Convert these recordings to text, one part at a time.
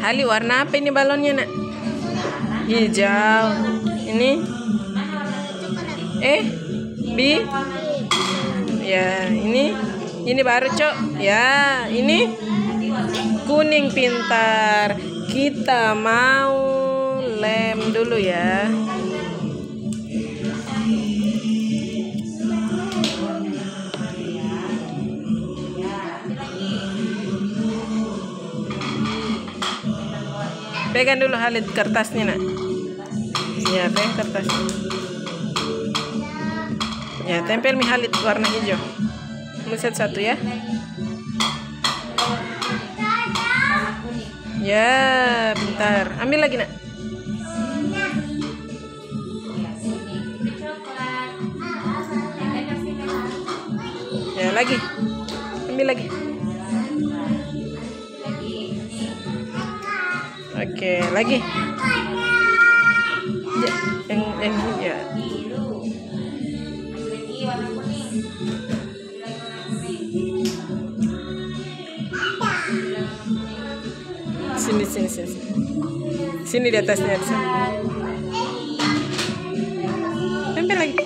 Hali warna apa ini balonnya nak? Hijau. Ini? Eh? Bi? Ya, ini? Ini baru cok. Ya, ini? Kuning pintar. Kita mau lem dulu ya. Pegang dulu Halid kertasnya nak. Ya, pegang kertas. Ya, tempel mi Halid warna hijau. Muset satu ya. Ya, bentar. Ambil lagi nak. Ya, lagi. Ambil lagi. Oke, lagi. Ya, yang yang ya. Sini sini sini. Sini, di atasnya sini. Tempel lagi.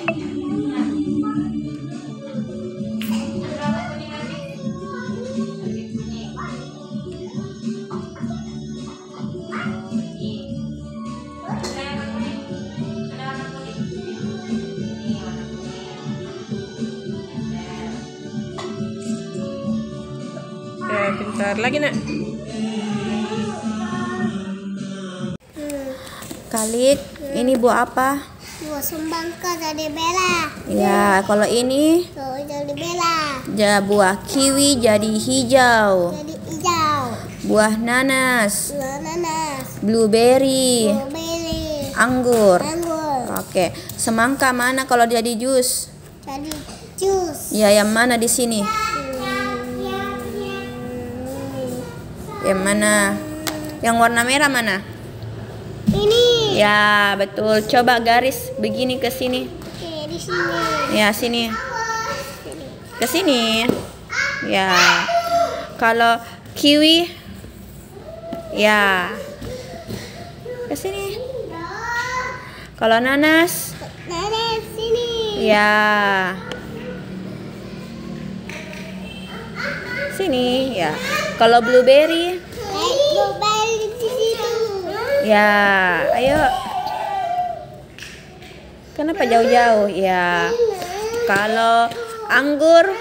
Ya, pintar lagi nak. Kalik, ini buah apa? Buah semangka dari Bella. Ya, kalau ini Tuh dari Bella. ja, buah kiwi jadi hijau. Jadi hijau. Buah nanas, Buah nanas. blueberry, Strawberry. anggur. Anggur. Oke, semangka mana kalau jadi jus? Jadi jus. Ya, yang mana di sini? Yang mana? Yang warna merah mana? Ini. Ya, betul. Coba garis begini ke sini. Oke, di sini. Ya, sini. Ke sini. Ya. Kalau kiwi ya. Ke sini. Kalau nanas Nanas sini. ya. Sini ya. Kalau blueberry blueberry di situ. ya. Ayo. Kenapa jauh-jauh? Ya. Kalau anggur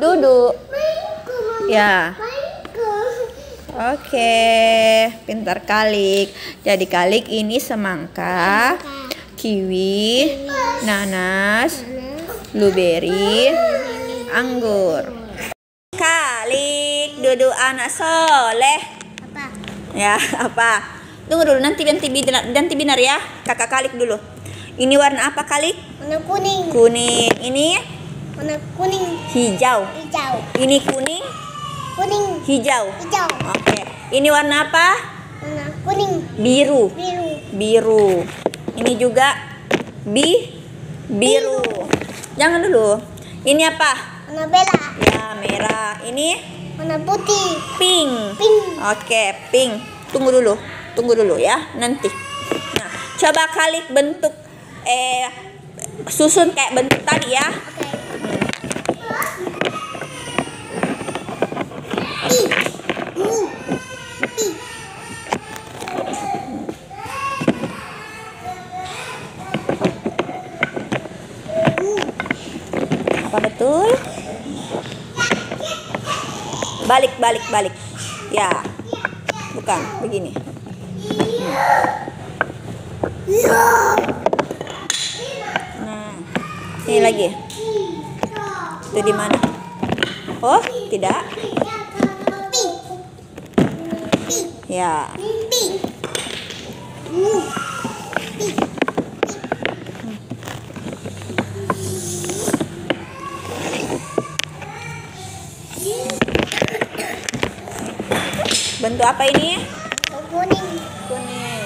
duduk. Ya. Oke, pintar kalik. Jadi kalik ini semangka, kiwi, nanas, blueberry, anggur. Kalik, duduk anak soleh. Apa? Ya, apa? Tunggu dulu, nanti nanti binar, nanti binar ya. Kakak kalik dulu. Ini warna apa kalik? Warna kuning. Kuning. Ini Warna kuning hijau. hijau. Ini kuning, Kuning hijau. hijau. Oke. Ini warna apa? Warna kuning Biru. biru. Biru. Ini juga bi biru. Jangan dulu. Ini apa? Warna bela. Ya, merah. Ini Warna putih. pink. Pink. Oke, pink. Tunggu dulu. Tunggu dulu ya, nanti. Nah, coba kali bentuk eh susun kayak bentuk tadi ya. Oke. Apa betul? Balik, balik, balik. Ya. Bukan, begini. Nah, ini lagi. Itu di mana? Oh, tidak. Ya. Bentuk apa ini? Kuning. Kuning.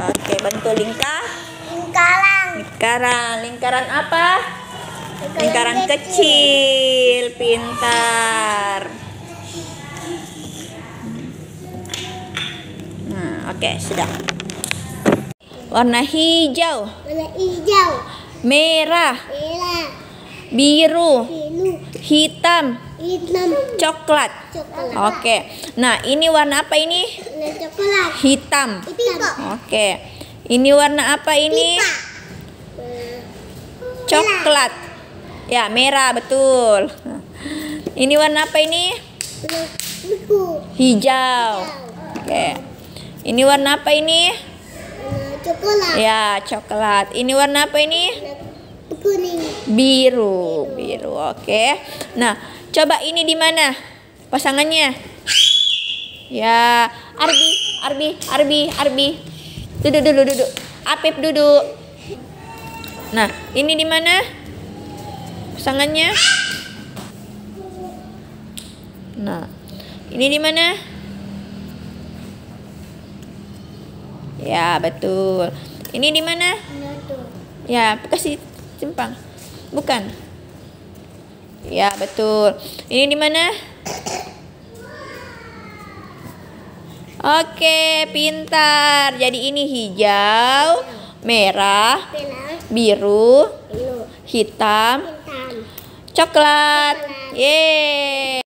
Oke, bentuk lingkar. Lingkaran. Lingkaran. Lingkaran apa? Lingkaran kecil. Pintar. Oke, sudah. Warna hijau, Warna hijau. merah, Merah. biru, Biru. hitam, Hitam. coklat. Coklat. Oke. Nah, ini warna apa ini? Warna coklat. Hitam. Hitam. Oke. Ini warna apa ini? Coklat. Ya, merah betul. Ini warna apa ini? Hijau. Oke. Ini warna apa ini? Coklat. Ya, coklat. Ini warna apa ini? Kuning. Biru, biru. Oke. Nah, coba ini di mana? Pasangannya? Ya, Arbi, Arbi, Arbi, Arbi. Duduk dulu, duduk. Apip duduk. Nah, ini di mana? Pasangannya? Nah, ini di mana? Ya, betul. Ini di mana? Ya, kasih simpang. Bukan. Ya, betul. Ini di mana? Oke, pintar. Jadi ini hijau, merah, biru, Hitam. coklat. Yeay.